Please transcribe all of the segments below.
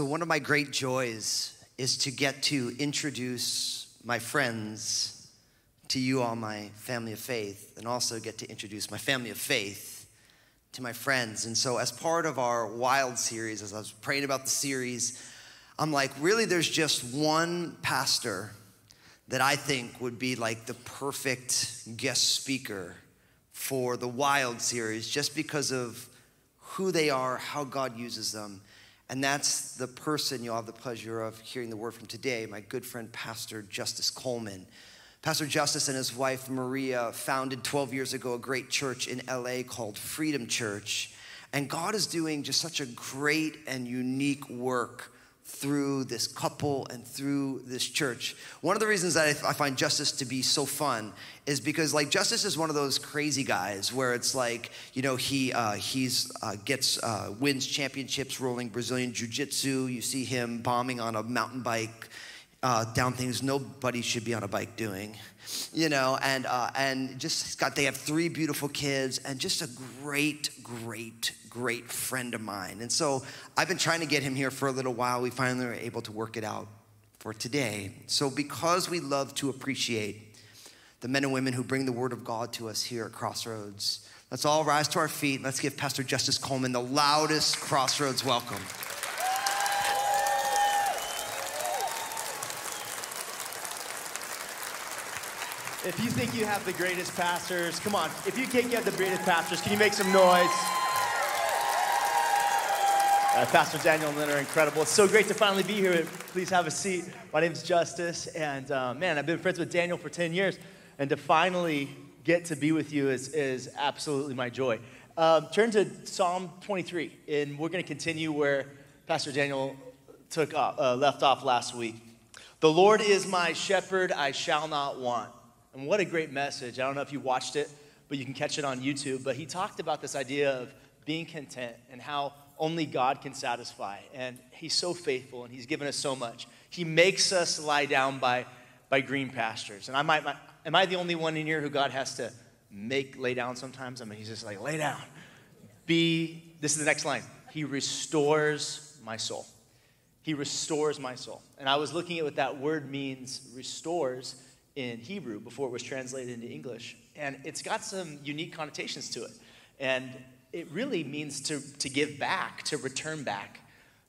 So, one of my great joys is to get to introduce my friends to you all, my family of faith, and also get to introduce my family of faith to my friends. And so, as part of our Wild series, as I was praying about the series, I'm like, really, there's just one pastor that I think would be like the perfect guest speaker for the Wild series just because of who they are, how God uses them. And that's the person you'll have the pleasure of hearing the word from today, my good friend, Pastor Justice Coleman. Pastor Justice and his wife, Maria, founded 12 years ago a great church in LA called Freedom Church. And God is doing just such a great and unique work through this couple and through this church. One of the reasons that I find Justice to be so fun is because like Justice is one of those crazy guys where it's like you know he uh, he's uh, gets uh, wins championships rolling Brazilian jiu jitsu. You see him bombing on a mountain bike. Uh, down things nobody should be on a bike doing, you know, and uh, and just got they have three beautiful kids and just a great, great, great friend of mine. And so I've been trying to get him here for a little while. We finally were able to work it out for today. So, because we love to appreciate the men and women who bring the word of God to us here at Crossroads, let's all rise to our feet. Let's give Pastor Justice Coleman the loudest Crossroads welcome. If you think you have the greatest pastors, come on. If you think you have the greatest pastors, can you make some noise? Uh, Pastor Daniel and Lynn are incredible. It's so great to finally be here. Please have a seat. My name is Justice, and uh, man, I've been friends with Daniel for 10 years, and to finally get to be with you is, is absolutely my joy. Um, turn to Psalm 23, and we're going to continue where Pastor Daniel took off, uh, left off last week. The Lord is my shepherd, I shall not want. And what a great message. I don't know if you watched it, but you can catch it on YouTube. But he talked about this idea of being content and how only God can satisfy. And He's so faithful and He's given us so much. He makes us lie down by, by green pastures. And I might, my, am I the only one in here who God has to make lay down sometimes? I mean, He's just like, lay down. Be, this is the next line. He restores my soul. He restores my soul. And I was looking at what that word means, restores, in Hebrew before it was translated into English. And it's got some unique connotations to it. And it really means to, to give back, to return back.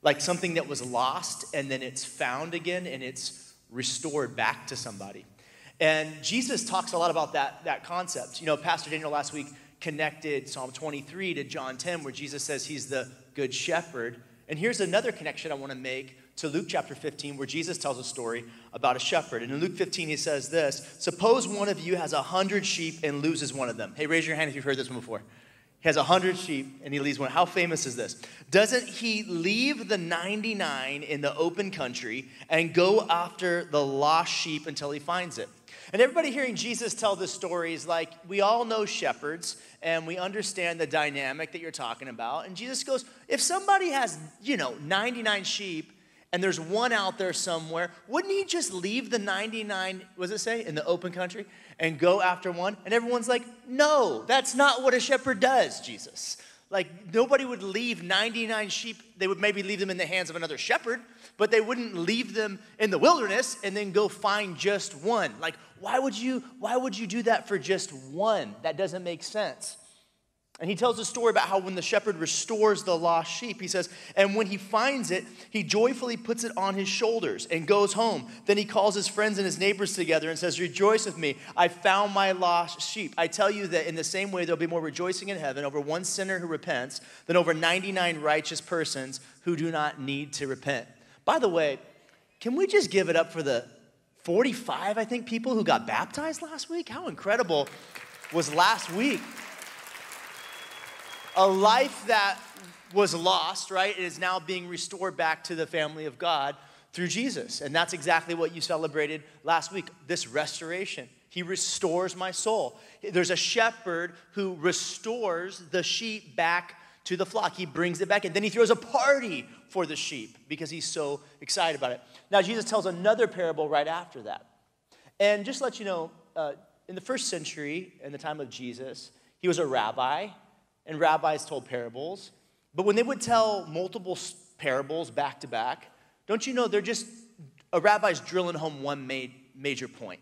Like something that was lost and then it's found again and it's restored back to somebody. And Jesus talks a lot about that, that concept. You know, Pastor Daniel last week connected Psalm 23 to John 10, where Jesus says he's the good shepherd. And here's another connection I want to make to Luke chapter 15, where Jesus tells a story about a shepherd. And in Luke 15, he says this Suppose one of you has a hundred sheep and loses one of them. Hey, raise your hand if you've heard this one before. He has a hundred sheep and he leaves one. How famous is this? Doesn't he leave the 99 in the open country and go after the lost sheep until he finds it? And everybody hearing Jesus tell this story is like, we all know shepherds and we understand the dynamic that you're talking about. And Jesus goes, if somebody has, you know, 99 sheep and there's one out there somewhere, wouldn't he just leave the 99, what does it say, in the open country? and go after one? And everyone's like, no, that's not what a shepherd does, Jesus. Like, nobody would leave 99 sheep. They would maybe leave them in the hands of another shepherd, but they wouldn't leave them in the wilderness and then go find just one. Like, why would you, why would you do that for just one? That doesn't make sense. And he tells a story about how when the shepherd restores the lost sheep, he says, and when he finds it, he joyfully puts it on his shoulders and goes home. Then he calls his friends and his neighbors together and says, Rejoice with me, I found my lost sheep. I tell you that in the same way, there'll be more rejoicing in heaven over one sinner who repents than over 99 righteous persons who do not need to repent. By the way, can we just give it up for the 45, I think, people who got baptized last week? How incredible was last week? A life that was lost, right, is now being restored back to the family of God through Jesus. And that's exactly what you celebrated last week this restoration. He restores my soul. There's a shepherd who restores the sheep back to the flock. He brings it back, and then he throws a party for the sheep because he's so excited about it. Now, Jesus tells another parable right after that. And just to let you know, uh, in the first century, in the time of Jesus, he was a rabbi and rabbis told parables. But when they would tell multiple parables back to back, don't you know they're just a rabbi's drilling home one major point.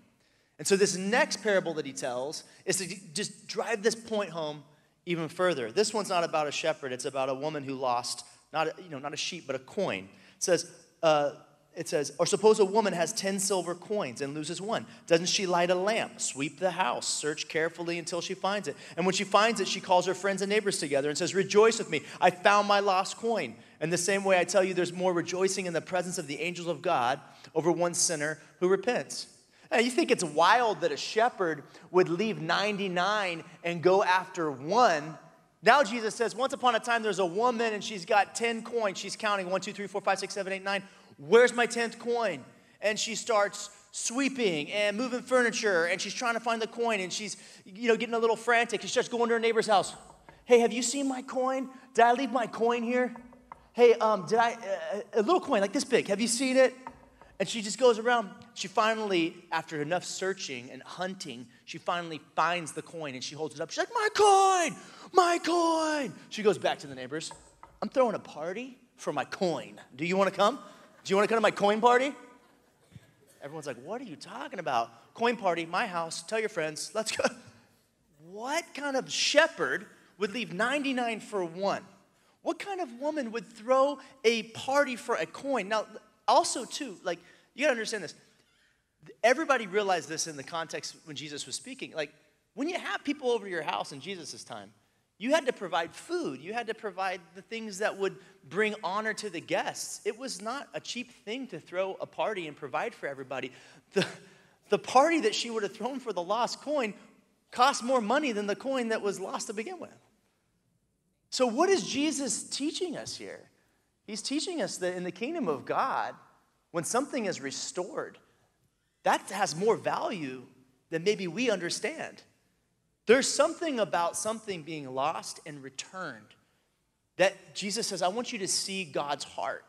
And so this next parable that he tells is to just drive this point home even further. This one's not about a shepherd, it's about a woman who lost not a, you know, not a sheep, but a coin. It says, uh, it says, or suppose a woman has 10 silver coins and loses one. Doesn't she light a lamp, sweep the house, search carefully until she finds it? And when she finds it, she calls her friends and neighbors together and says, Rejoice with me, I found my lost coin. And the same way I tell you, there's more rejoicing in the presence of the angels of God over one sinner who repents. Now, you think it's wild that a shepherd would leave 99 and go after one. Now, Jesus says, Once upon a time, there's a woman and she's got 10 coins. She's counting 1, 2, 3, 4, 5, 6, 7, 8, 9. Where's my 10th coin? And she starts sweeping and moving furniture and she's trying to find the coin and she's you know getting a little frantic. She starts going to her neighbor's house. Hey, have you seen my coin? Did I leave my coin here? Hey, um, did I uh, a little coin like this big? Have you seen it? And she just goes around. She finally, after enough searching and hunting, she finally finds the coin and she holds it up. She's like, My coin! My coin! She goes back to the neighbors. I'm throwing a party for my coin. Do you want to come? Do you want to come to my coin party? Everyone's like, What are you talking about? Coin party, my house, tell your friends, let's go. What kind of shepherd would leave 99 for one? What kind of woman would throw a party for a coin? Now, also, too, like, you gotta understand this. Everybody realized this in the context when Jesus was speaking. Like, when you have people over your house in Jesus' time, you had to provide food. You had to provide the things that would bring honor to the guests. It was not a cheap thing to throw a party and provide for everybody. The, the party that she would have thrown for the lost coin cost more money than the coin that was lost to begin with. So, what is Jesus teaching us here? He's teaching us that in the kingdom of God, when something is restored, that has more value than maybe we understand. There's something about something being lost and returned that Jesus says, I want you to see God's heart.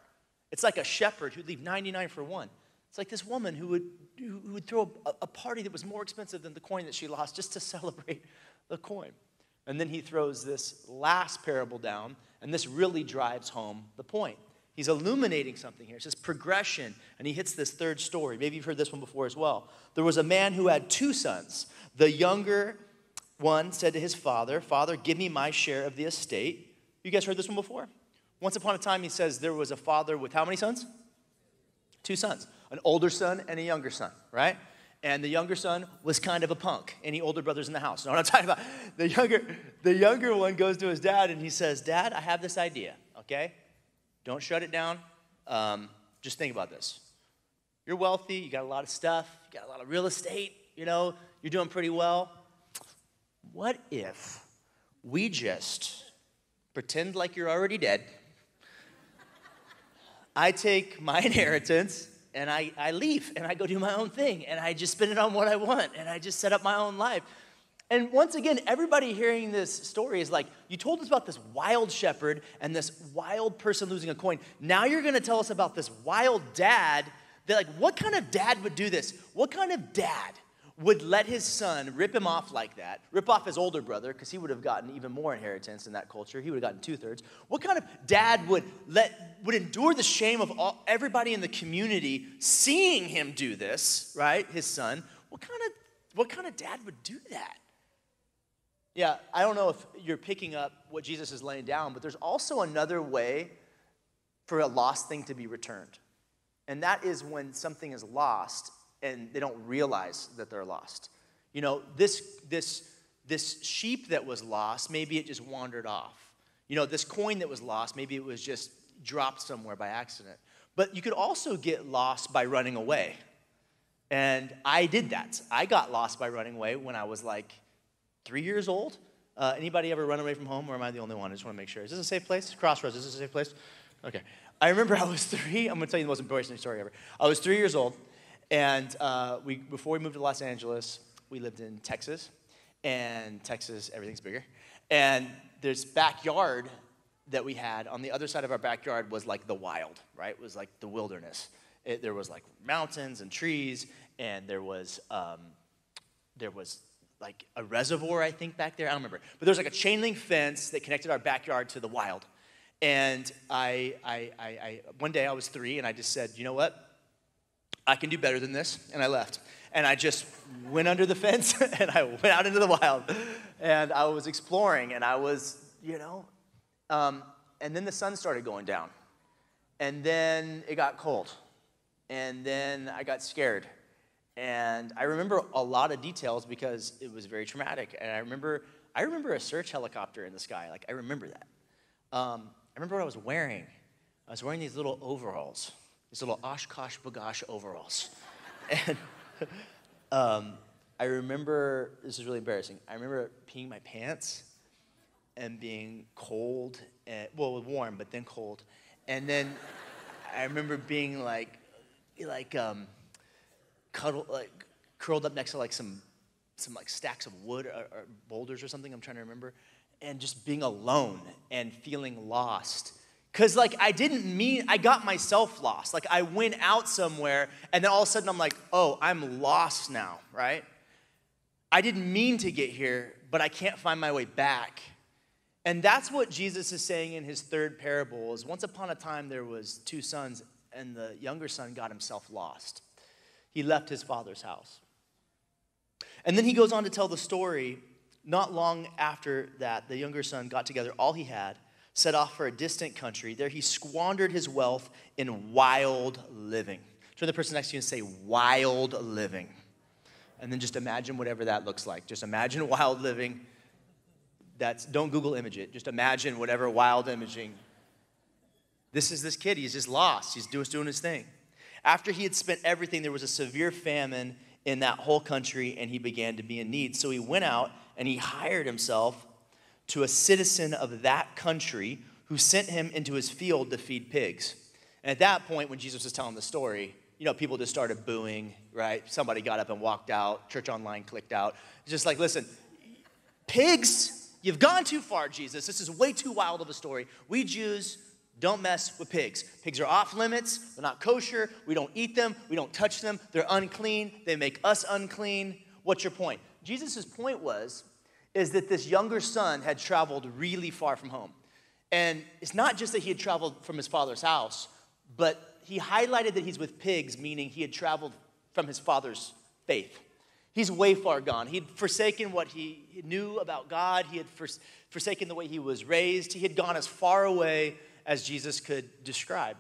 It's like a shepherd who'd leave 99 for one. It's like this woman who would, who would throw a, a party that was more expensive than the coin that she lost just to celebrate the coin. And then he throws this last parable down and this really drives home the point. He's illuminating something here. It's says progression, and he hits this third story. Maybe you've heard this one before as well. There was a man who had two sons. The younger one said to his father, Father, give me my share of the estate. You guys heard this one before? Once upon a time, he says there was a father with how many sons? Two sons, an older son and a younger son, right? and the younger son was kind of a punk. Any older brothers in the house? No, what I'm talking about. The younger, the younger one goes to his dad and he says, Dad, I have this idea, okay? Don't shut it down. Um, just think about this. You're wealthy, you got a lot of stuff, you got a lot of real estate, you know, you're doing pretty well. What if we just pretend like you're already dead? I take my inheritance and I, I leave and I go do my own thing and I just spend it on what I want and I just set up my own life. And once again, everybody hearing this story is like, you told us about this wild shepherd and this wild person losing a coin. Now you're gonna tell us about this wild dad They're like, what kind of dad would do this? What kind of dad would let his son rip him off like that, rip off his older brother, because he would have gotten even more inheritance in that culture. He would have gotten two thirds. What kind of dad would let would endure the shame of all, everybody in the community seeing him do this, right? His son. What kind of what kind of dad would do that? Yeah, I don't know if you're picking up what Jesus is laying down, but there's also another way for a lost thing to be returned. And that is when something is lost and they don't realize that they're lost. You know, this, this, this sheep that was lost, maybe it just wandered off. You know, this coin that was lost, maybe it was just dropped somewhere by accident. But you could also get lost by running away. And I did that. I got lost by running away when I was like three years old. Uh, anybody ever run away from home, or am I the only one? I just want to make sure. Is this a safe place? Crossroads, is this a safe place? Okay. I remember I was three. I'm going to tell you the most embarrassing story ever. I was three years old, and uh, we, before we moved to Los Angeles, we lived in Texas. And Texas, everything's bigger. And this backyard that we had on the other side of our backyard was like the wild, right? It was like the wilderness. It, there was like mountains and trees, and there was um, there was like a reservoir, I think, back there. I don't remember. But there was like a chain link fence that connected our backyard to the wild. And I, I, I, I, one day I was three, and I just said, you know what? I can do better than this. And I left. And I just went under the fence and I went out into the wild. And I was exploring, and I was, you know, um, and then the sun started going down. And then it got cold. And then I got scared. And I remember a lot of details because it was very traumatic. And I remember, I remember a search helicopter in the sky. Like, I remember that. Um, I remember what I was wearing. I was wearing these little overalls, these little OshKosh B'gosh overalls. And um, I remember, this is really embarrassing. I remember peeing my pants and being cold, and, well, warm, but then cold. And then I remember being like, like, um, cuddle, like, curled up next to like some, some like stacks of wood or, or boulders or something. I'm trying to remember, and just being alone and feeling lost. Cause like I didn't mean I got myself lost. Like I went out somewhere, and then all of a sudden I'm like, oh, I'm lost now, right? I didn't mean to get here, but I can't find my way back. And that's what Jesus is saying in his third parable is once upon a time there was two sons and the younger son got himself lost. He left his father's house. And then he goes on to tell the story not long after that the younger son got together all he had, set off for a distant country. There he squandered his wealth in wild living. Turn the person next to you and say wild living. And then just imagine whatever that looks like. Just imagine wild living that's don't Google image it. Just imagine whatever wild imaging. This is this kid. He's just lost. He's just doing his thing. After he had spent everything, there was a severe famine in that whole country, and he began to be in need. So he went out and he hired himself to a citizen of that country who sent him into his field to feed pigs. And at that point, when Jesus was telling the story, you know, people just started booing, right? Somebody got up and walked out. Church Online clicked out. It's just like, listen, pigs You've gone too far, Jesus. This is way too wild of a story. We Jews don't mess with pigs. Pigs are off limits. They're not kosher. We don't eat them. We don't touch them. They're unclean. They make us unclean. What's your point? Jesus' point was is that this younger son had traveled really far from home. And it's not just that he had traveled from his father's house, but he highlighted that he's with pigs, meaning he had traveled from his father's faith. He's way far gone. He'd forsaken what he knew about God, he had forsaken the way he was raised. He had gone as far away as Jesus could describe.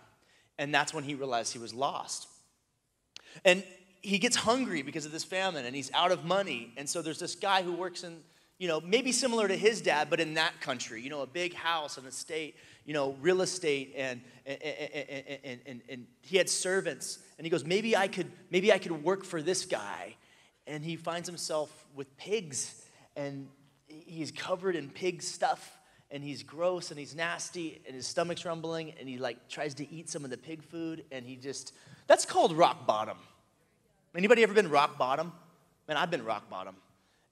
And that's when he realized he was lost. And he gets hungry because of this famine and he's out of money. And so there's this guy who works in, you know, maybe similar to his dad, but in that country, you know, a big house, an estate, you know, real estate, and, and, and, and, and he had servants. And he goes, maybe I could, maybe I could work for this guy. And he finds himself with pigs and he's covered in pig stuff and he's gross and he's nasty and his stomach's rumbling and he like tries to eat some of the pig food and he just that's called rock bottom. Anybody ever been rock bottom? Man i've been rock bottom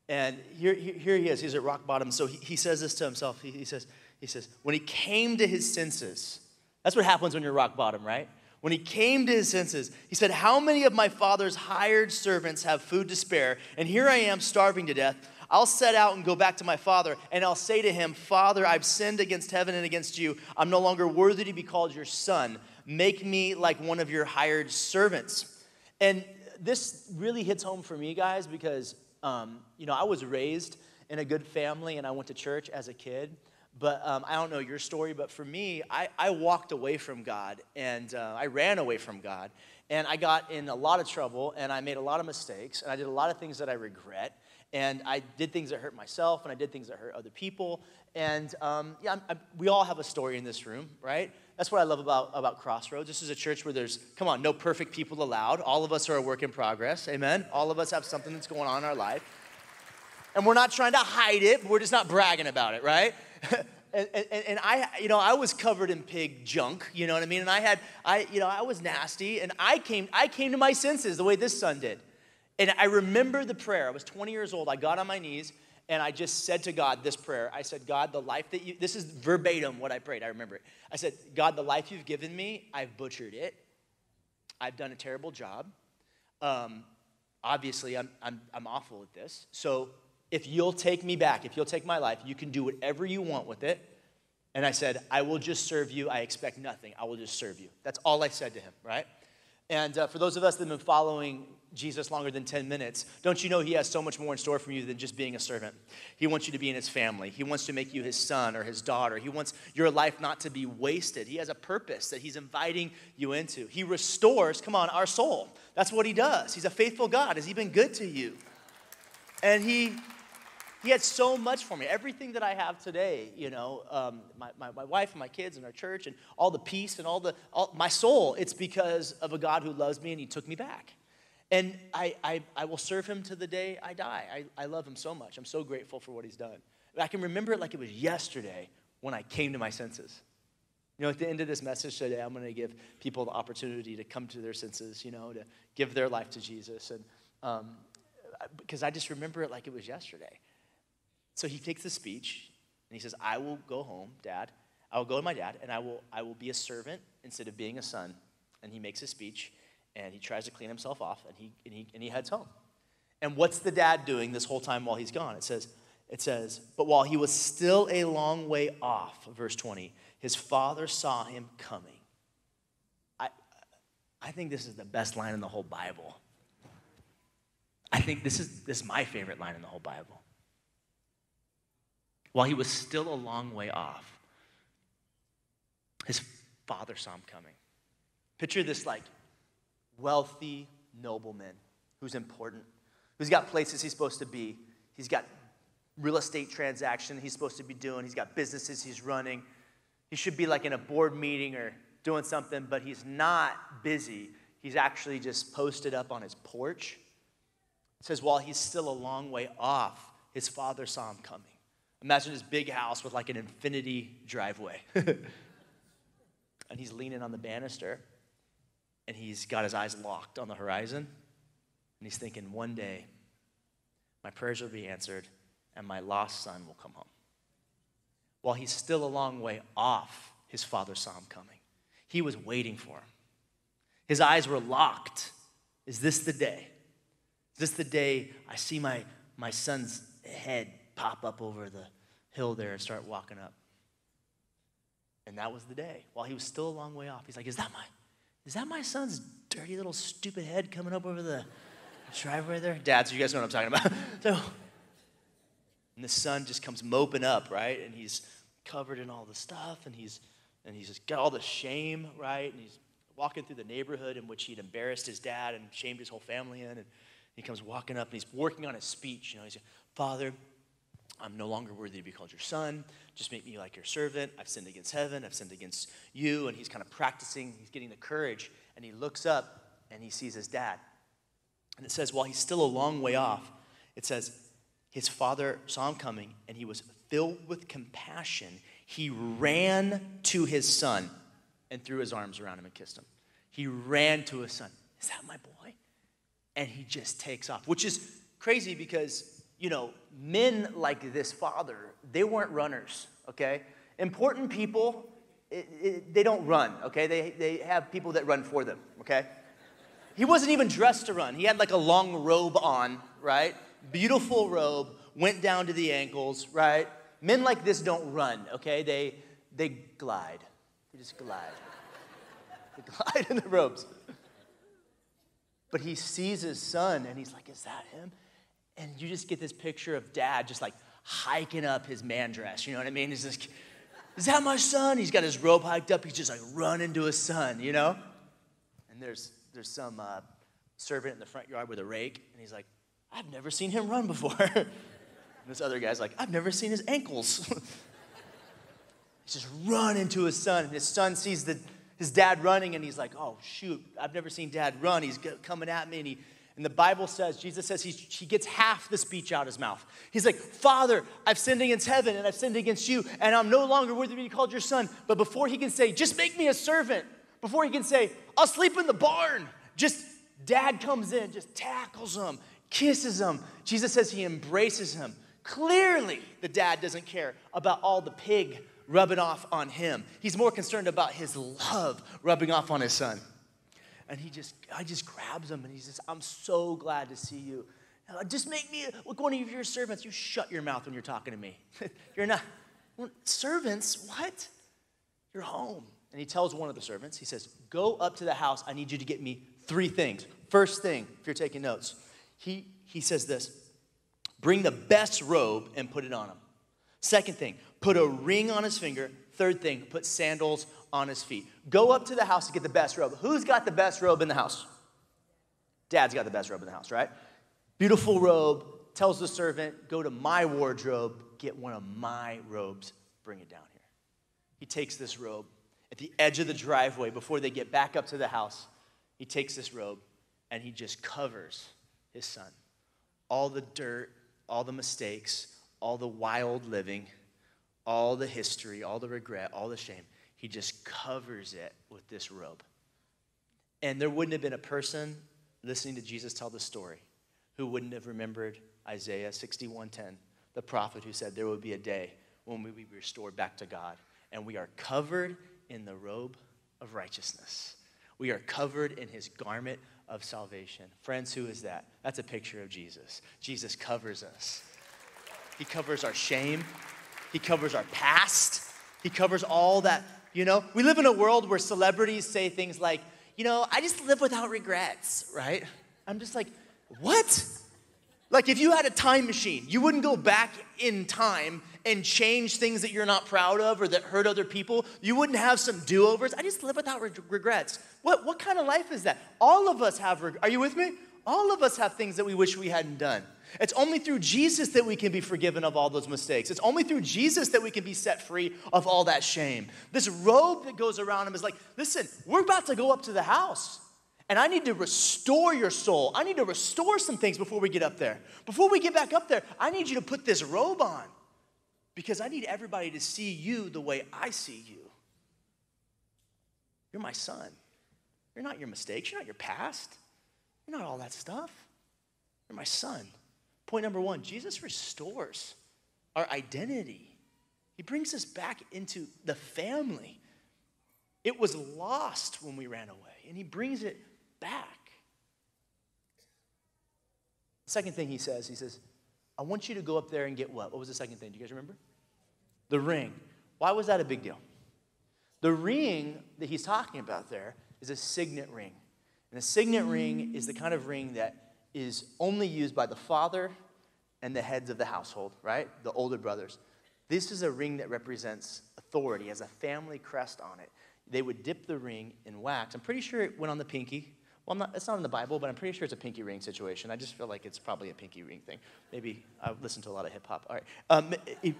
and here, here he is he's at rock bottom so he, he says this to himself he, he says he says when he came to his senses that's what happens when you're rock bottom right when he came to his senses, he said, How many of my father's hired servants have food to spare? And here I am starving to death. I'll set out and go back to my father, and I'll say to him, Father, I've sinned against heaven and against you. I'm no longer worthy to be called your son. Make me like one of your hired servants. And this really hits home for me, guys, because, um, you know, I was raised in a good family and I went to church as a kid. But um, I don't know your story, but for me, I, I walked away from God and uh, I ran away from God. And I got in a lot of trouble and I made a lot of mistakes and I did a lot of things that I regret. And I did things that hurt myself and I did things that hurt other people. And um, yeah, I'm, we all have a story in this room, right? That's what I love about, about Crossroads. This is a church where there's, come on, no perfect people allowed. All of us are a work in progress, amen? All of us have something that's going on in our life. And we're not trying to hide it, we're just not bragging about it, right? and, and, and, I, you know, I was covered in pig junk, you know what I mean? And I had, I, you know, I was nasty, and I came, I came to my senses the way this son did. And I remember the prayer. I was 20 years old. I got on my knees, and I just said to God this prayer. I said, God, the life that you, this is verbatim what I prayed. I remember it. I said, God, the life you've given me, I've butchered it. I've done a terrible job. Um, obviously, I'm, I'm, I'm awful at this. So if you'll take me back, if you'll take my life, you can do whatever you want with it. And I said, I will just serve you. I expect nothing. I will just serve you. That's all I said to him, right? And uh, for those of us that have been following Jesus longer than 10 minutes, don't you know he has so much more in store for you than just being a servant? He wants you to be in his family. He wants to make you his son or his daughter. He wants your life not to be wasted. He has a purpose that he's inviting you into. He restores, come on, our soul. That's what he does. He's a faithful God. Has he been good to you? And he he had so much for me. Everything that I have today, you know, um, my, my, my, wife and my kids and our church and all the peace and all the, all, my soul, it's because of a God who loves me and he took me back. And I, I, I will serve him to the day I die. I, I love him so much. I'm so grateful for what he's done. I can remember it like it was yesterday when I came to my senses. You know, at the end of this message today, I'm going to give people the opportunity to come to their senses, you know, to give their life to Jesus. And um, because I just remember it like it was yesterday. So he takes the speech and he says, I will go home, dad. I will go to my dad and I will, I will be a servant instead of being a son. And he makes a speech and he tries to clean himself off and he, and he, and he heads home. And what's the dad doing this whole time while he's gone? It says, it says, but while he was still a long way off, verse 20, his father saw him coming. I, I think this is the best line in the whole Bible. I think this is, this is my favorite line in the whole Bible while he was still a long way off, his father saw him coming. Picture this like wealthy nobleman who's important, who's got places he's supposed to be. He's got real estate transaction he's supposed to be doing. He's got businesses he's running. He should be like in a board meeting or doing something, but he's not busy. He's actually just posted up on his porch. It says, while he's still a long way off, his father saw him coming. Imagine his big house with like an infinity driveway. and he's leaning on the banister and he's got his eyes locked on the horizon. And he's thinking, one day my prayers will be answered and my lost son will come home. While he's still a long way off, his father saw him coming. He was waiting for him. His eyes were locked. Is this the day? Is this the day I see my, my son's head pop up over the hill there and start walking up. And that was the day. While he was still a long way off, he's like, Is that my is that my son's dirty little stupid head coming up over the driveway there? Dads, you guys know what I'm talking about. so and the son just comes moping up, right? And he's covered in all the stuff, and he's and he's just got all the shame, right? And he's walking through the neighborhood in which he'd embarrassed his dad and shamed his whole family in. And he comes walking up and he's working on his speech. You know, he's like, Father, I'm no longer worthy to be called your son. Just make me like your servant. I've sinned against heaven. I've sinned against you. And he's kind of practicing, he's getting the courage. And he looks up and he sees his dad. And it says, while he's still a long way off, it says, his father saw him coming and he was filled with compassion. He ran to his son and threw his arms around him and kissed him. He ran to his son. Is that my boy? And he just takes off, which is crazy because you know, men like this father, they weren't runners, okay? Important people, it, it, they don't run, okay? They, they have people that run for them, okay? He wasn't even dressed to run. He had like a long robe on, right? Beautiful robe, went down to the ankles, right? Men like this don't run, okay? They, they glide. They just glide. they glide in the robes. But he sees his son and he's like, Is that him? And you just get this picture of dad just like hiking up his man dress. You know what I mean? He's like, is that my son? He's got his robe hiked up. He's just like running to his son, you know? And there's, there's some uh, servant in the front yard with a rake, and he's like, I've never seen him run before. and this other guy's like, I've never seen his ankles. he's just running to his son, and his son sees the, his dad running, and he's like, oh, shoot, I've never seen dad run. He's coming at me, and he and the Bible says, Jesus says he, he gets half the speech out of his mouth. He's like, Father, I've sinned against heaven and I've sinned against you, and I'm no longer worthy to be called your son. But before he can say, just make me a servant, before he can say, I'll sleep in the barn, just dad comes in, just tackles him, kisses him. Jesus says he embraces him. Clearly, the dad doesn't care about all the pig rubbing off on him. He's more concerned about his love rubbing off on his son. And he just, I just grabs him and he says, I'm so glad to see you. Just make me like one of your servants. You shut your mouth when you're talking to me. you're not, servants, what? You're home. And he tells one of the servants, he says, Go up to the house. I need you to get me three things. First thing, if you're taking notes, he, he says this bring the best robe and put it on him. Second thing, put a ring on his finger. Third thing, put sandals on his feet. Go up to the house to get the best robe. Who's got the best robe in the house? Dad's got the best robe in the house, right? Beautiful robe, tells the servant, go to my wardrobe, get one of my robes, bring it down here. He takes this robe at the edge of the driveway before they get back up to the house. He takes this robe and he just covers his son. All the dirt, all the mistakes, all the wild living, all the history, all the regret, all the shame. He just covers it with this robe. And there wouldn't have been a person listening to Jesus tell the story who wouldn't have remembered Isaiah 61:10, the prophet who said there would be a day when we will be restored back to God and we are covered in the robe of righteousness. We are covered in his garment of salvation. Friends, who is that? That's a picture of Jesus. Jesus covers us. He covers our shame, He covers our past, He covers all that. You know, we live in a world where celebrities say things like, you know, I just live without regrets, right? I'm just like, what? Like, if you had a time machine, you wouldn't go back in time and change things that you're not proud of or that hurt other people. You wouldn't have some do overs. I just live without re- regrets. What, what kind of life is that? All of us have, are you with me? All of us have things that we wish we hadn't done. It's only through Jesus that we can be forgiven of all those mistakes. It's only through Jesus that we can be set free of all that shame. This robe that goes around him is like, listen, we're about to go up to the house. And I need to restore your soul. I need to restore some things before we get up there. Before we get back up there, I need you to put this robe on because I need everybody to see you the way I see you. You're my son. You're not your mistakes. You're not your past. You're not all that stuff. You're my son. Point number one Jesus restores our identity, He brings us back into the family. It was lost when we ran away, and He brings it back. Second thing he says, he says, I want you to go up there and get what? What was the second thing? Do you guys remember? The ring. Why was that a big deal? The ring that he's talking about there is a signet ring. And a signet ring is the kind of ring that is only used by the father and the heads of the household, right? The older brothers. This is a ring that represents authority, has a family crest on it. They would dip the ring in wax. I'm pretty sure it went on the pinky. Well, not, it's not in the Bible, but I'm pretty sure it's a pinky ring situation. I just feel like it's probably a pinky ring thing. Maybe I listen to a lot of hip hop. All right. Um, it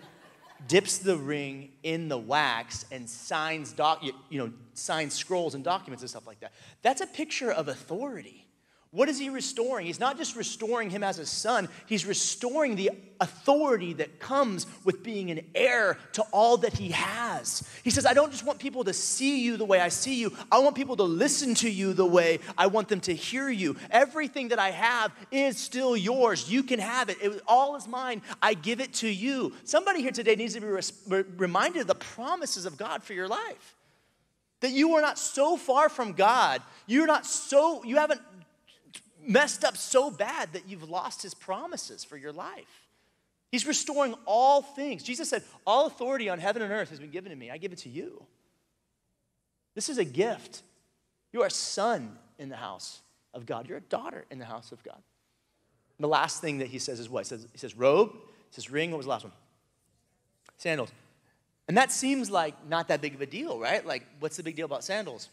dips the ring in the wax and signs doc, you know, signs scrolls and documents and stuff like that. That's a picture of authority. What is he restoring? He's not just restoring him as a son, he's restoring the authority that comes with being an heir to all that he has. He says, I don't just want people to see you the way I see you, I want people to listen to you the way I want them to hear you. Everything that I have is still yours. You can have it. it all is mine. I give it to you. Somebody here today needs to be re- reminded of the promises of God for your life. That you are not so far from God. You're not so, you haven't messed up so bad that you've lost his promises for your life. He's restoring all things. Jesus said, All authority on heaven and earth has been given to me. I give it to you. This is a gift. You are a son in the house of God, you're a daughter in the house of God. And the last thing that he says is what? He says, he says robe, he says ring. What was the last one? Sandals. And that seems like not that big of a deal, right? Like, what's the big deal about sandals?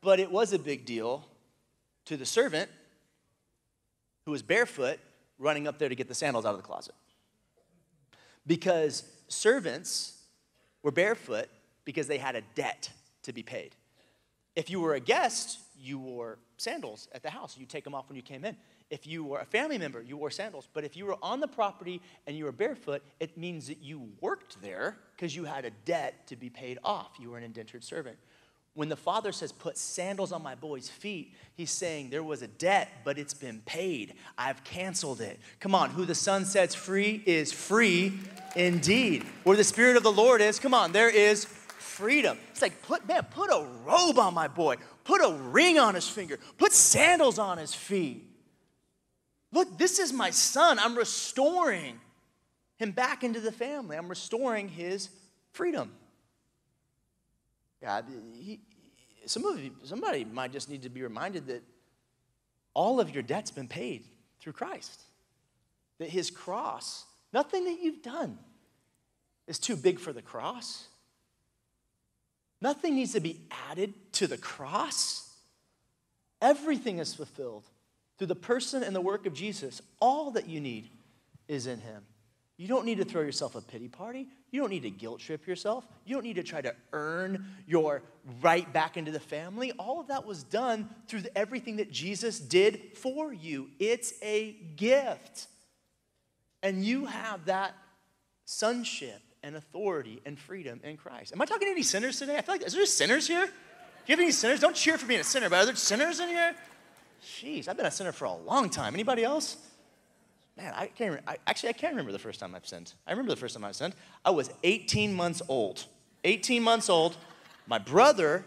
But it was a big deal to the servant who was barefoot running up there to get the sandals out of the closet. Because servants were barefoot because they had a debt to be paid. If you were a guest, you wore sandals at the house. You take them off when you came in. If you were a family member, you wore sandals. But if you were on the property and you were barefoot, it means that you worked there because you had a debt to be paid off. You were an indentured servant. When the father says, Put sandals on my boy's feet, he's saying there was a debt, but it's been paid. I've canceled it. Come on, who the son sets free is free indeed. Where the Spirit of the Lord is, come on, there is freedom. It's like, put, man, put a robe on my boy, put a ring on his finger, put sandals on his feet. Look, this is my son. I'm restoring him back into the family. I'm restoring his freedom. God, he, some of you, somebody might just need to be reminded that all of your debt's been paid through Christ. That his cross, nothing that you've done is too big for the cross. Nothing needs to be added to the cross. Everything is fulfilled through the person and the work of Jesus. All that you need is in him. You don't need to throw yourself a pity party. You don't need to guilt trip yourself. You don't need to try to earn your right back into the family. All of that was done through everything that Jesus did for you. It's a gift. And you have that sonship and authority and freedom in Christ. Am I talking to any sinners today? I feel like, is there sinners here? Do you have any sinners? Don't cheer for being a sinner, but are there sinners in here? Jeez, I've been a sinner for a long time. Anybody else? Man, I can't I, actually, I can't remember the first time I've sinned. I remember the first time I've sinned. I was 18 months old. 18 months old. My brother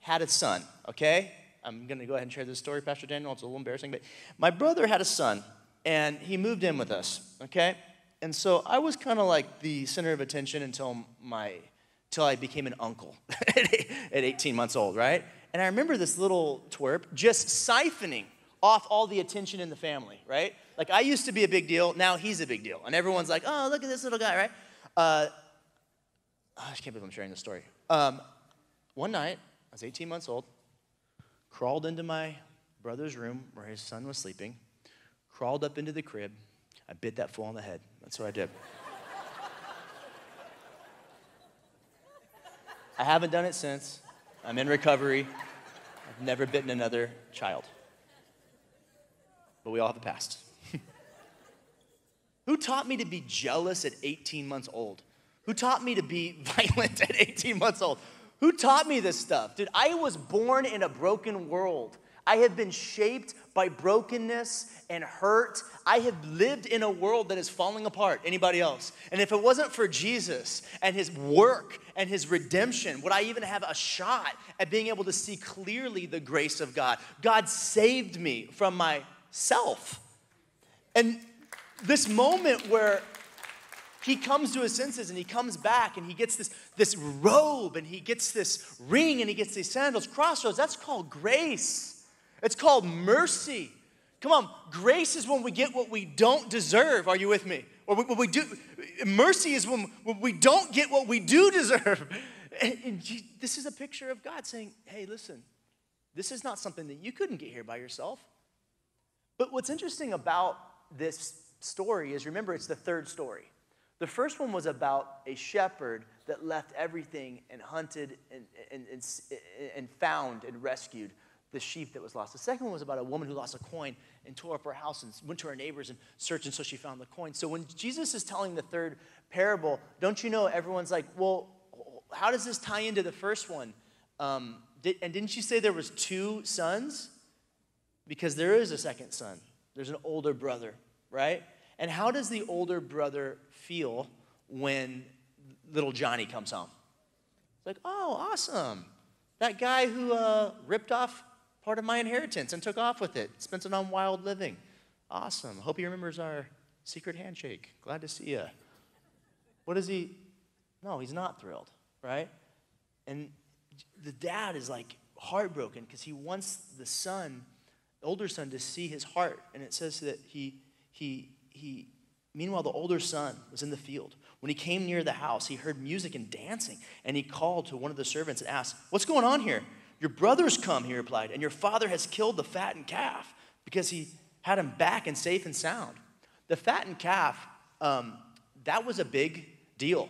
had a son, okay? I'm going to go ahead and share this story, Pastor Daniel. It's a little embarrassing, but my brother had a son, and he moved in with us, okay? And so I was kind of like the center of attention until my until I became an uncle at 18 months old, right? And I remember this little twerp just siphoning off all the attention in the family, right? Like I used to be a big deal, now he's a big deal. And everyone's like, oh, look at this little guy, right? Uh, I can't believe I'm sharing this story. Um, one night, I was 18 months old, crawled into my brother's room where his son was sleeping, crawled up into the crib. I bit that fool on the head. That's what I did. I haven't done it since. I'm in recovery. I've never bitten another child. But we all have a past. Who taught me to be jealous at 18 months old? Who taught me to be violent at 18 months old? Who taught me this stuff? Dude, I was born in a broken world. I have been shaped by brokenness and hurt. I have lived in a world that is falling apart. Anybody else? And if it wasn't for Jesus and his work and his redemption, would I even have a shot at being able to see clearly the grace of God? God saved me from myself. And this moment where he comes to his senses and he comes back and he gets this, this robe and he gets this ring and he gets these sandals, crossroads, that's called grace. It's called mercy. Come on, grace is when we get what we don't deserve. Are you with me? Or what we do. Mercy is when, when we don't get what we do deserve. And this is a picture of God saying, hey, listen, this is not something that you couldn't get here by yourself. But what's interesting about this story is remember, it's the third story. The first one was about a shepherd that left everything and hunted and, and, and, and found and rescued the sheep that was lost. The second one was about a woman who lost a coin and tore up her house and went to her neighbors and searched until she found the coin. So when Jesus is telling the third parable, don't you know everyone's like, well, how does this tie into the first one? Um, did, and didn't you say there was two sons? Because there is a second son. There's an older brother, right? And how does the older brother feel when little Johnny comes home? It's like, oh, awesome. That guy who uh, ripped off part of my inheritance and took off with it, spent it on wild living. Awesome. Hope he remembers our secret handshake. Glad to see you. What is he? No, he's not thrilled, right? And the dad is like heartbroken because he wants the son, older son, to see his heart. And it says that he, he, he, meanwhile, the older son was in the field. When he came near the house, he heard music and dancing, and he called to one of the servants and asked, What's going on here? Your brothers come, he replied, and your father has killed the fattened calf because he had him back and safe and sound. The fattened calf, um, that was a big deal.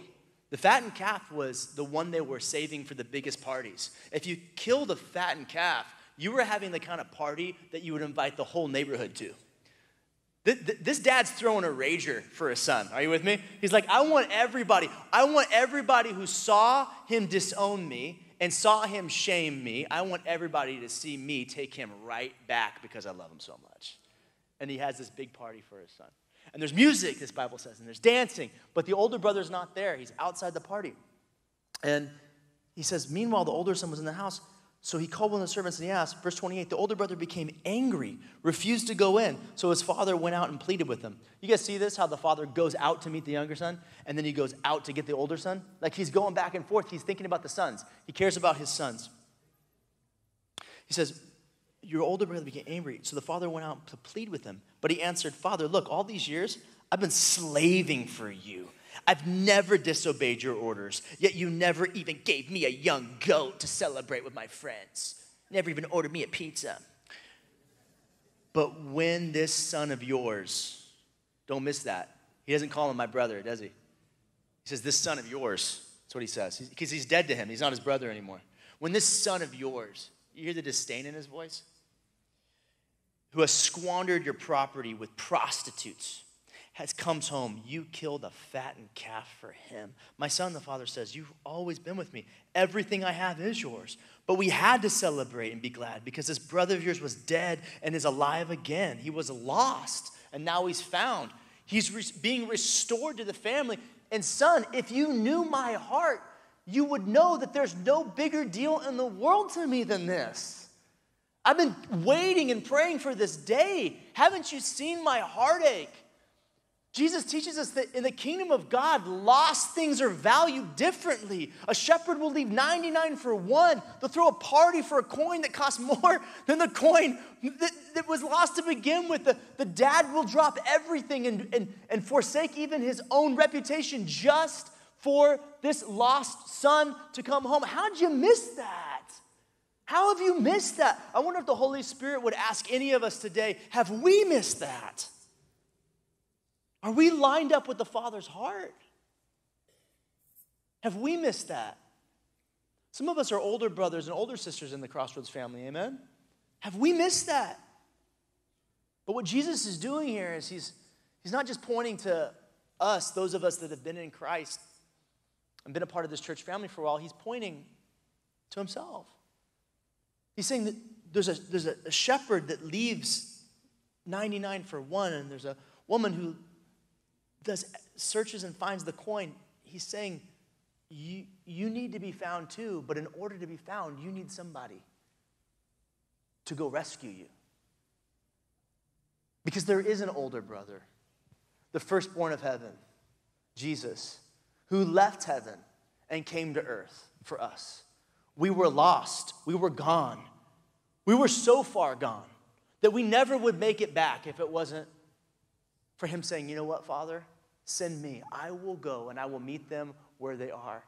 The fattened calf was the one they were saving for the biggest parties. If you kill the fattened calf, you were having the kind of party that you would invite the whole neighborhood to. This dad's throwing a rager for his son. Are you with me? He's like, I want everybody, I want everybody who saw him disown me and saw him shame me, I want everybody to see me take him right back because I love him so much. And he has this big party for his son. And there's music, this Bible says, and there's dancing, but the older brother's not there. He's outside the party. And he says, Meanwhile, the older son was in the house. So he called one of the servants and he asked, verse 28, the older brother became angry, refused to go in. So his father went out and pleaded with him. You guys see this? How the father goes out to meet the younger son and then he goes out to get the older son? Like he's going back and forth. He's thinking about the sons, he cares about his sons. He says, Your older brother became angry. So the father went out to plead with him. But he answered, Father, look, all these years I've been slaving for you. I've never disobeyed your orders, yet you never even gave me a young goat to celebrate with my friends. Never even ordered me a pizza. But when this son of yours, don't miss that. He doesn't call him my brother, does he? He says, This son of yours. That's what he says. Because he's dead to him. He's not his brother anymore. When this son of yours, you hear the disdain in his voice? Who has squandered your property with prostitutes has comes home, you killed a fattened calf for him. My son, the father says, You've always been with me. Everything I have is yours. But we had to celebrate and be glad because this brother of yours was dead and is alive again. He was lost and now he's found. He's re- being restored to the family. And son, if you knew my heart, you would know that there's no bigger deal in the world to me than this. I've been waiting and praying for this day. Haven't you seen my heartache? Jesus teaches us that in the kingdom of God, lost things are valued differently. A shepherd will leave 99 for one. They'll throw a party for a coin that costs more than the coin that, that was lost to begin with. The, the dad will drop everything and, and, and forsake even his own reputation just for this lost son to come home. How'd you miss that? How have you missed that? I wonder if the Holy Spirit would ask any of us today, have we missed that? Are we lined up with the Father's heart? Have we missed that? Some of us are older brothers and older sisters in the Crossroads family, amen? Have we missed that? But what Jesus is doing here is he's, he's not just pointing to us, those of us that have been in Christ and been a part of this church family for a while, he's pointing to himself. He's saying that there's a, there's a, shepherd that leaves 99 for one, and there's a woman who does searches and finds the coin, he's saying, you, you need to be found too, but in order to be found, you need somebody to go rescue you. Because there is an older brother, the firstborn of heaven, Jesus, who left heaven and came to earth for us. We were lost, we were gone. We were so far gone that we never would make it back if it wasn't for him saying, You know what, Father? Send me. I will go and I will meet them where they are.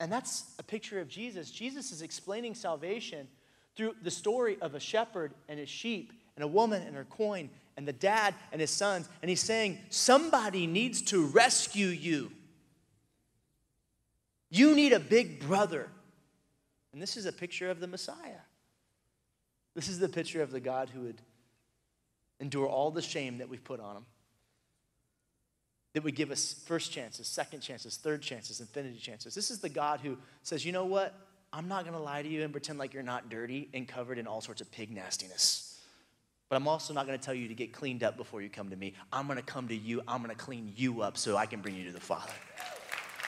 And that's a picture of Jesus. Jesus is explaining salvation through the story of a shepherd and his sheep and a woman and her coin and the dad and his sons. And he's saying, somebody needs to rescue you. You need a big brother. And this is a picture of the Messiah. This is the picture of the God who would endure all the shame that we've put on him that would give us first chances, second chances, third chances, infinity chances. This is the God who says, you know what? I'm not going to lie to you and pretend like you're not dirty and covered in all sorts of pig nastiness. But I'm also not going to tell you to get cleaned up before you come to me. I'm going to come to you. I'm going to clean you up so I can bring you to the Father.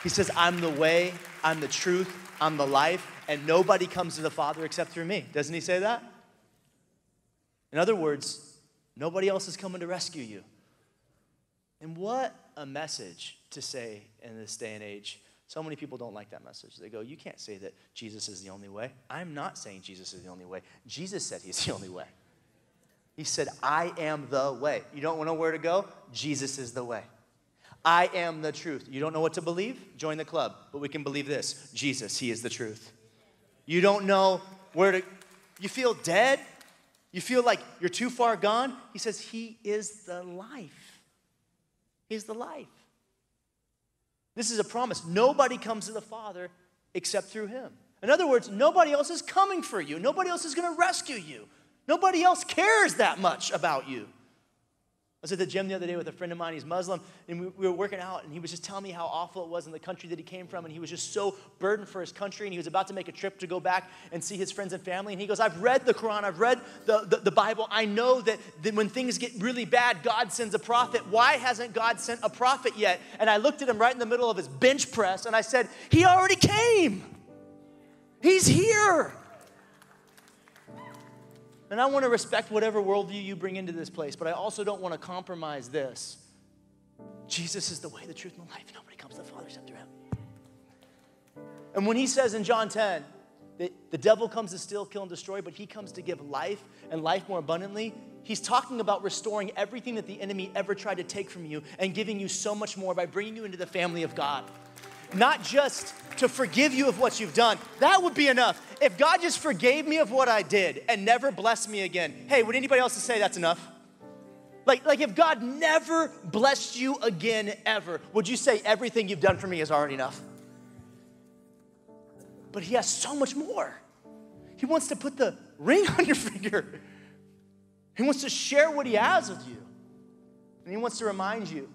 He says, I'm the way, I'm the truth, I'm the life, and nobody comes to the Father except through me. Doesn't he say that? In other words, nobody else is coming to rescue you. And what a message to say in this day and age. So many people don't like that message. They go, You can't say that Jesus is the only way. I'm not saying Jesus is the only way. Jesus said he's the only way. He said, I am the way. You don't know where to go? Jesus is the way. I am the truth. You don't know what to believe? Join the club. But we can believe this Jesus, He is the truth. You don't know where to, you feel dead? You feel like you're too far gone? He says, He is the life. Is the life. This is a promise. Nobody comes to the Father except through Him. In other words, nobody else is coming for you. Nobody else is going to rescue you. Nobody else cares that much about you. I was at the gym the other day with a friend of mine. He's Muslim, and we, we, were working out, and he was just telling me how awful it was in the country that he came from, and he was just so burdened for his country, and he was about to make a trip to go back and see his friends and family. And he goes, I've read the Quran, I've read the, the, the Bible. I know that, that when things get really bad, God sends a prophet. Why hasn't God sent a prophet yet? And I looked at him right in the middle of his bench press, and I said, He already came. He's here. And I want to respect whatever worldview you bring into this place, but I also don't want to compromise this. Jesus is the way, the truth, and the life. Nobody comes to the Father except through him. And when he says in John 10 that the devil comes to steal, kill, and destroy, but he comes to give life and life more abundantly, he's talking about restoring everything that the enemy ever tried to take from you and giving you so much more by bringing you into the family of God. Not just to forgive you of what you've done, that would be enough. If God just forgave me of what I did and never blessed me again, hey, would anybody else say that's enough? Like, like if God never blessed you again ever, would you say everything you've done for me is already enough? But He has so much more. He wants to put the ring on your finger. He wants to share what He has with you. And He wants to remind you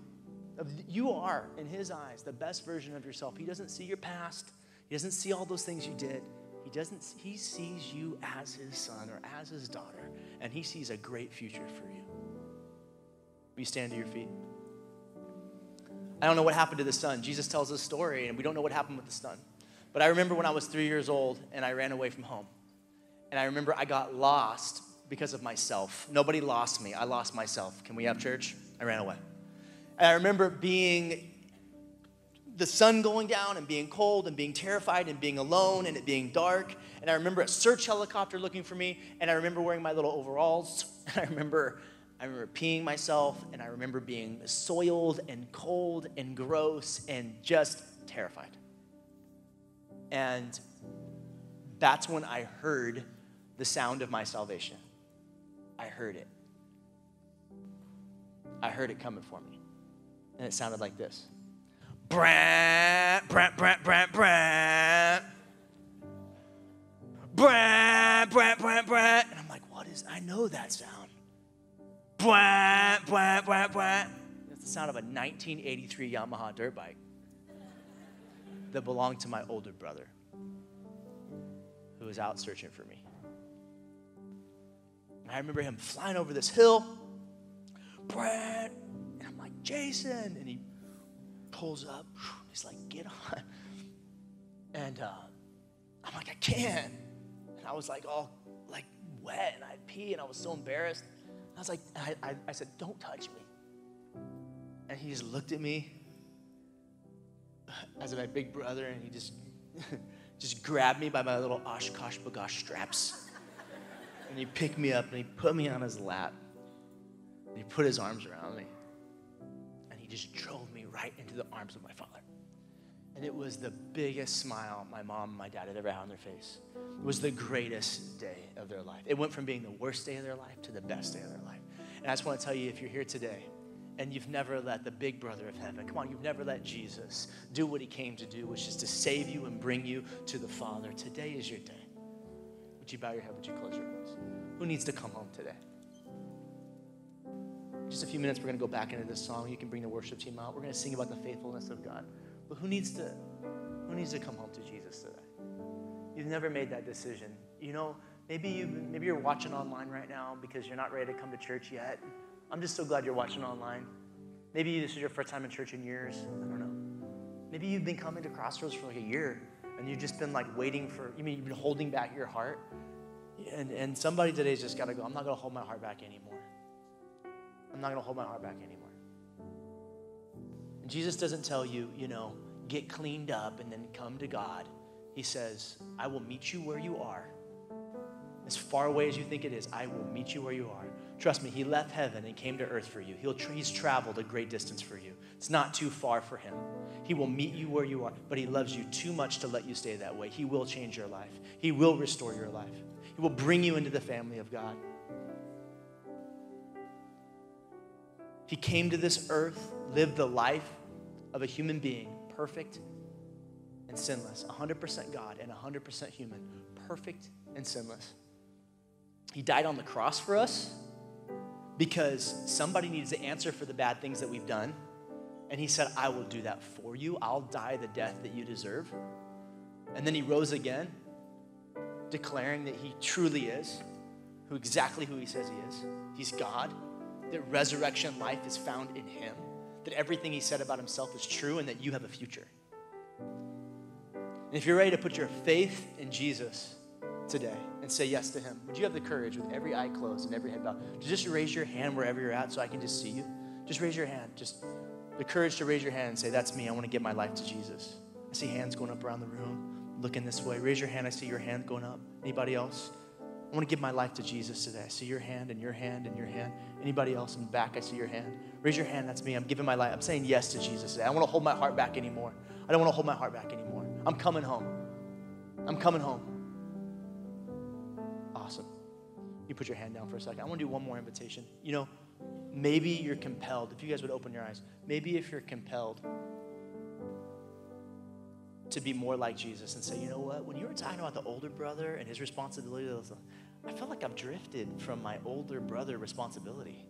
you are, in His eyes, the best version of yourself. He doesn't see your past, He doesn't see all those things you did. He doesn't, He sees you as His son or as His daughter, and He sees a great future for you. Will you stand to your feet? I don't know what happened to the son. Jesus tells a story, and we don't know what happened with the son. But I remember when I was three years old and I ran away from home. And I remember I got lost because of myself. Nobody lost me, I lost myself. Can we have church? I ran away. And I remember being the sun going down and being cold and being terrified and being alone and it being dark. And I remember a search helicopter looking for me. And I remember wearing my little overalls. And I remember I remember peeing myself, and I remember being soiled and cold and gross and just terrified. And that's when I heard the sound of my salvation. I heard it. I heard it coming for me. And it sounded like this. Brant, Brant, Brant, Brant, Brant. Brant, Brant, Brant, Brant. And I'm like, what is, I know that sound. Bwah, bwah, bwah, bwah. It's the sound of a 1983 Yamaha dirt bike that belonged to my older brother who was out searching for me. And I remember him flying over this hill, Brad, and I'm like, Jason, and he pulls up. He's like, get on. And uh, I'm like, I can't. And I was like, all like wet, and I'd pee, and I was so embarrassed. I was like, I, I, I said, don't touch me. And he just looked at me as my big brother, and he just just grabbed me by my little OshKosh B'gosh straps. and he picked me up and he put me on his lap. And he put his arms around me. Just drove me right into the arms of my father. And it was the biggest smile my mom and my dad had ever had on their face. It was the greatest day of their life. It went from being the worst day of their life to the best day of their life. And I just want to tell you if you're here today and you've never let the big brother of heaven, come on, you've never let Jesus do what he came to do, which is to save you and bring you to the Father. Today is your day. Would you bow your head? Would you close your eyes? Who needs to come home today? Just a few minutes, we're going to go back into this song. You can bring the worship team out. We're going to sing about the faithfulness of God. But who needs to who needs to come home to Jesus today? You've never made that decision. You know, maybe you maybe you're watching online right now because you're not ready to come to church yet. I'm just so glad you're watching online. Maybe this is your first time in church in years. I don't know. Maybe you've been coming to Crossroads for like a year and you've just been like waiting for, you mean you've been holding back your heart? And, and somebody today's just got to go, I'm not going to hold my heart back anymore. I'm not going to hold my heart back anymore. And Jesus doesn't tell you, you know, get cleaned up and then come to God. He says, I will meet you where you are. As far away as you think it is, I will meet you where you are. Trust me, He left heaven and came to earth for you. He'll, he's traveled a great distance for you. It's not too far for Him. He will meet you where you are, but He loves you too much to let you stay that way. He will change your life, He will restore your life, He will bring you into the family of God. He came to this earth, lived the life of a human being, perfect and sinless, 100% God and 100% human, perfect and sinless. He died on the cross for us because somebody needs to answer for the bad things that we've done. And he said, I will do that for you. I'll die the death that you deserve. And then he rose again, declaring that he truly is who exactly who he says he is. He's God that resurrection life is found in him, that everything he said about himself is true, and that you have a future. And if you're ready to put your faith in Jesus, today and say yes to Him? Would you have the courage with every eye closed and every head bowed to just raise your hand wherever you're at so I can just see you? Just raise your hand. Just the courage to raise your hand and say, That's me. I want to give my life to Jesus. I see hands going up around the room, looking this way. Raise your hand. I see your hand going up. Anybody else? I want to give my life to Jesus today. I see your hand and your hand and your hand. Anybody else in the back? I see your hand. Raise your hand. That's me. I'm giving my life. I'm saying yes to Jesus today. I don't want to hold my heart back anymore. I don't want to hold my heart back anymore. I'm coming home. I'm coming home. Awesome. You put your hand down for a second. I want to do one more invitation. You know, maybe you're compelled, if you guys would open your eyes, maybe if you're compelled to be more like Jesus and say, you know what, when you were talking about the older brother and his responsibility, I feel like I've drifted from my older brother responsibility.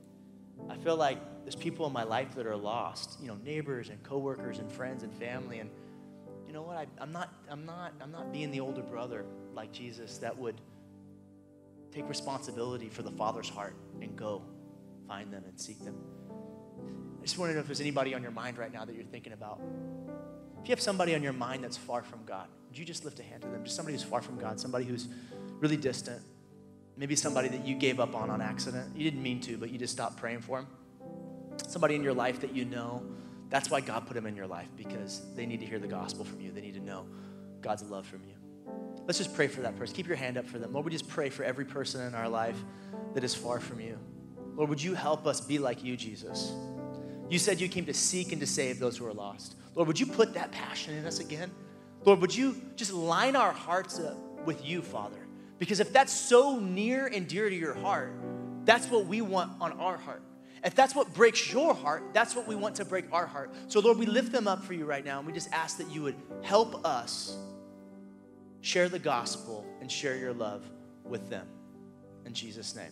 I feel like there's people in my life that are lost, you know, neighbors and coworkers and friends and family. And you know what? I, I'm not, I'm not, I'm not being the older brother like Jesus that would take responsibility for the Father's heart and go find them and seek them. I just want to know if there's anybody on your mind right now that you're thinking about. If you have somebody on your mind that's far from God, would you just lift a hand to them? Just somebody who's far from God, somebody who's really distant, Maybe somebody that you gave up on on accident. You didn't mean to, but you just stopped praying for them. Somebody in your life that you know. That's why God put them in your life because they need to hear the gospel from you. They need to know God's love from you. Let's just pray for that person. Keep your hand up for them. Lord, we just pray for every person in our life that is far from you. Lord, would you help us be like you, Jesus? You said you came to seek and to save those who are lost. Lord, would you put that passion in us again? Lord, would you just line our hearts up with you, Father? Because if that's so near and dear to your heart, that's what we want on our heart. If that's what breaks your heart, that's what we want to break our heart. So, Lord, we lift them up for you right now, and we just ask that you would help us share the gospel and share your love with them. In Jesus' name.